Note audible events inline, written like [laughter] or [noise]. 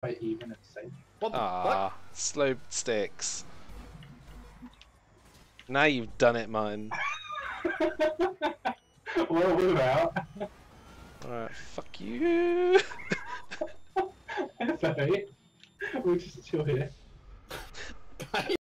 quite even and safe. What the ah, fuck slow sticks. Now you've done it, Martin. [laughs] what what about? Alright, fuck you. [laughs] [laughs] Sorry. We'll just chill here.